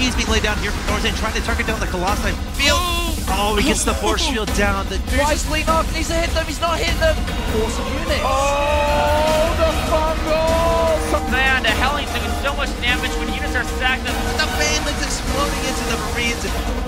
He's being laid down here from Norzane, trying to target down the Colossi field. Oh. oh, he gets the force field down. The Wise lean off, needs to hit them, he's not hitting them. Force of units. Oh, the fungal! Man, the Hellions doing so much damage when units are stacked up. The Banelings exploding into the Marines.